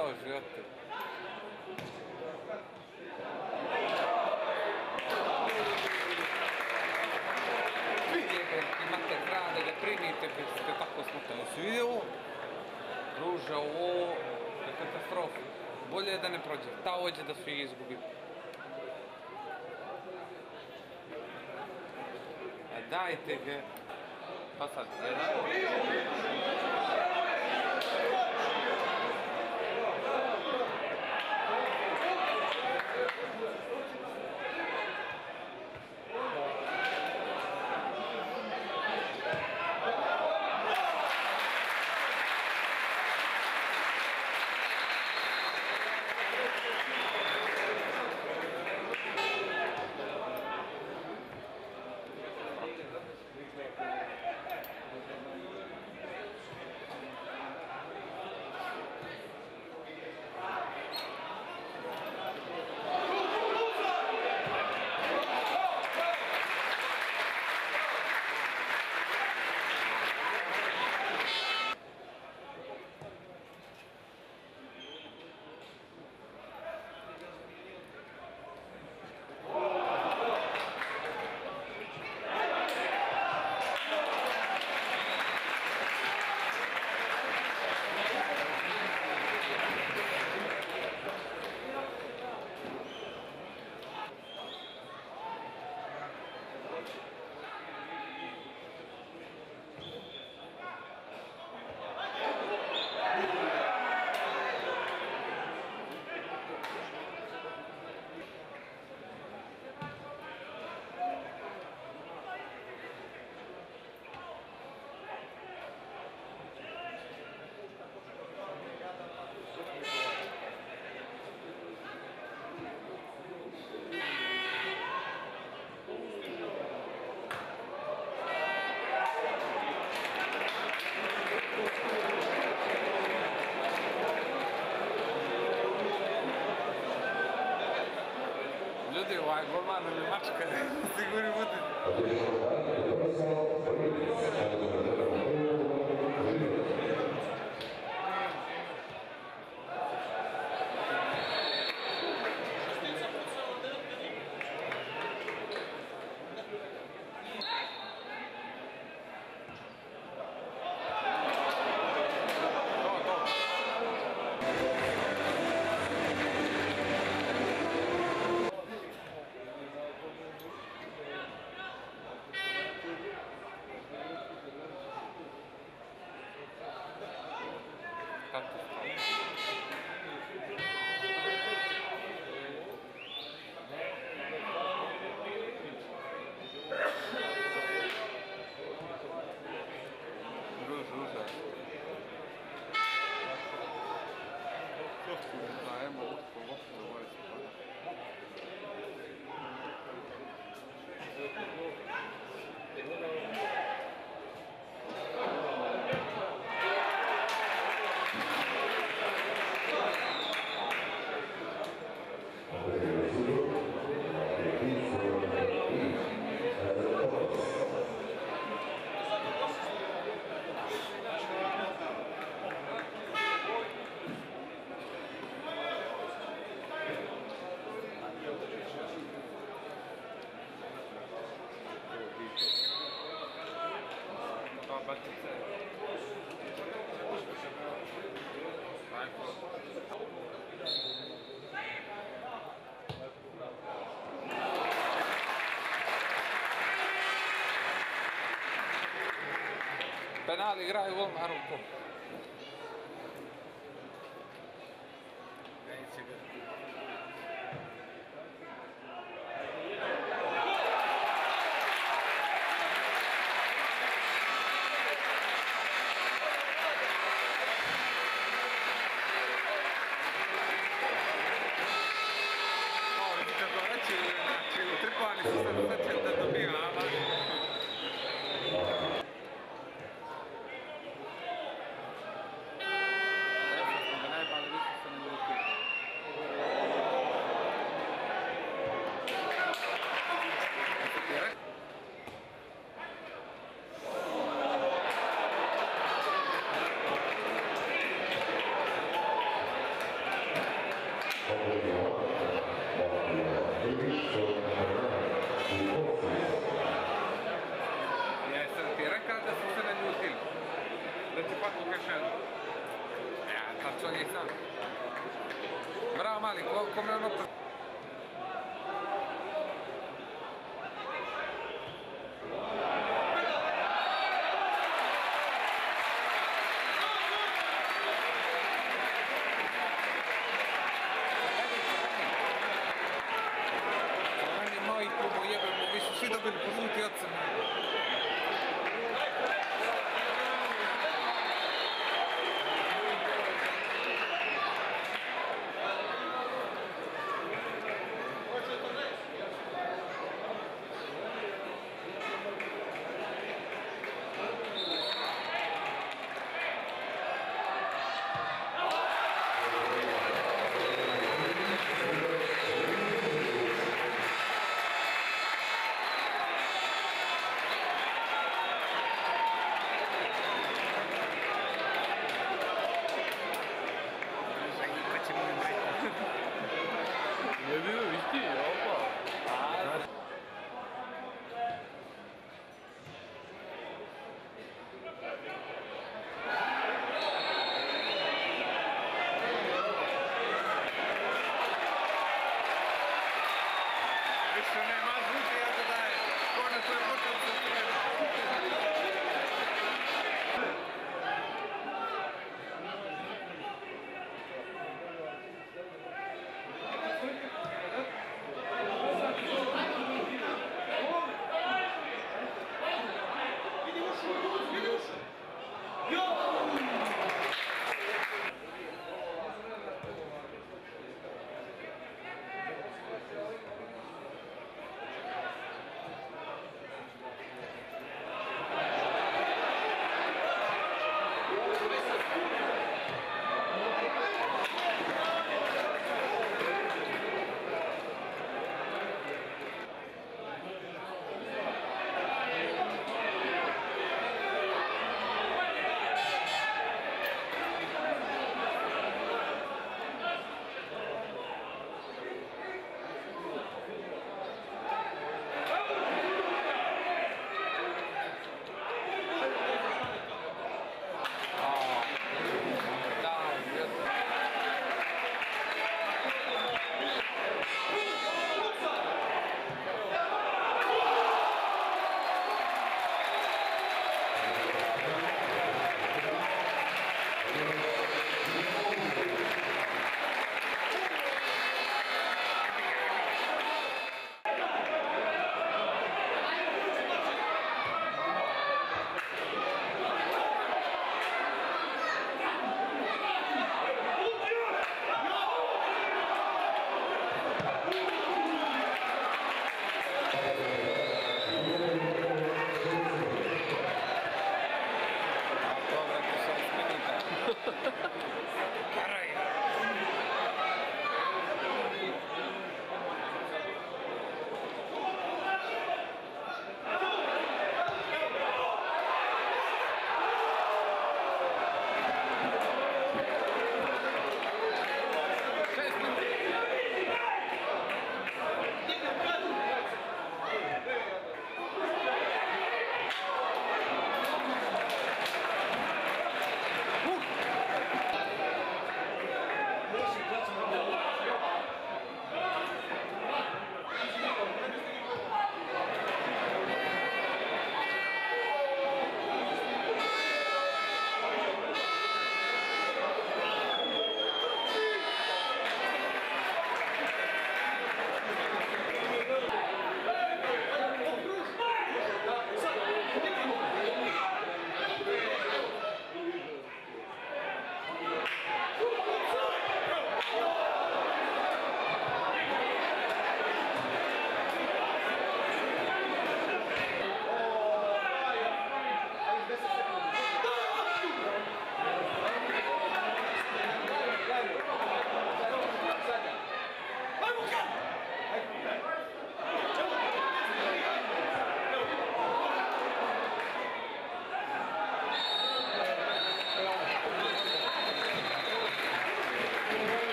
I se to živote. Imate grada da ga primite, ste tako smutali. Vidio ovo? Druže, ovo je katastrofa. Bolje je da ne prođe. Ta hoće da su ih izgubili. A dajte ga. Pa sad, gledaj. а глава на мальчика, ты говорю, вот это. Penali penal igraju ovom Arunkom.